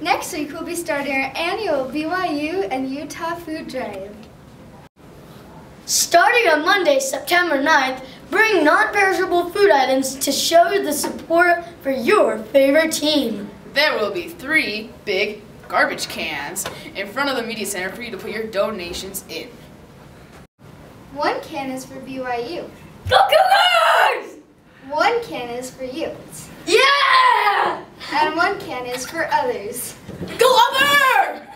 Next week, we'll be starting our annual BYU and Utah food drive. Starting on Monday, September 9th, bring non-perishable food items to show the support for your favorite team. There will be three big garbage cans in front of the media center for you to put your donations in. One can is for BYU. Go Cougars! One can is for you. Yeah! And one can is for others. Go other!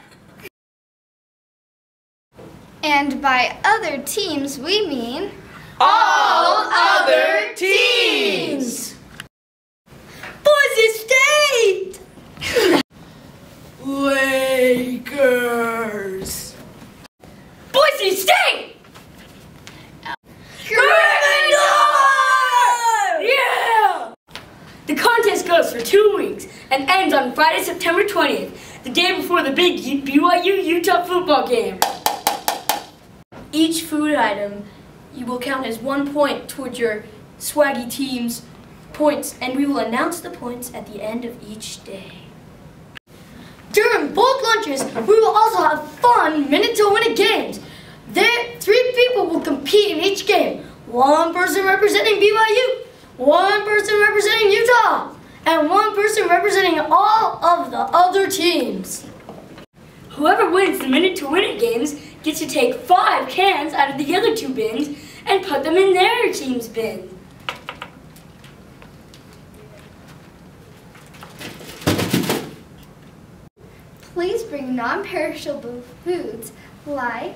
And by other teams, we mean All other teams! Boise State! Lakers! Boise State! Yeah! The contest goes for two weeks and ends on Friday, September 20th, the day before the big BYU Utah football game. Each food item you will count as one point towards your swaggy team's points, and we will announce the points at the end of each day. During both lunches, we will also have fun minute-to-minute games. There, three people will compete in each game. One person representing BYU, one person representing Utah, and one person representing all of the other teams. Whoever wins the minute to win it games gets to take five cans out of the other two bins and put them in their team's bin. please bring non-perishable foods like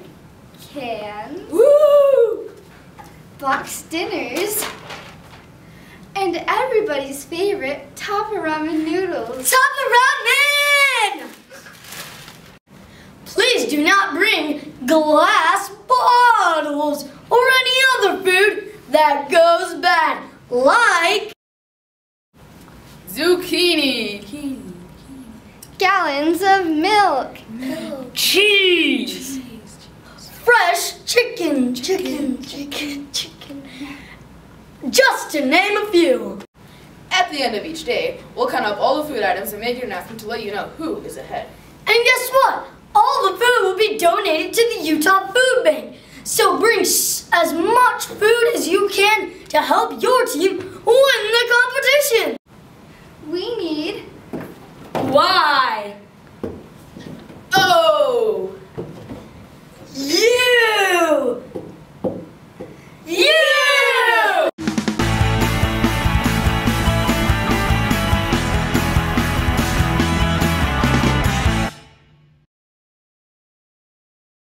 cans, Woo! box dinners, and everybody's favorite Top Ramen noodles. Top Ramen! Please do not bring glass bottles or any other food that goes bad, like Zucchini! Gallons of milk. cheese, fresh chicken, chicken, chicken, chicken. Just to name a few. At the end of each day, we'll count up all the food items and make an announcement to let you know who is ahead. And guess what? All the food will be donated to the Utah Food Bank. So bring as much food as you can to help your team win the competition.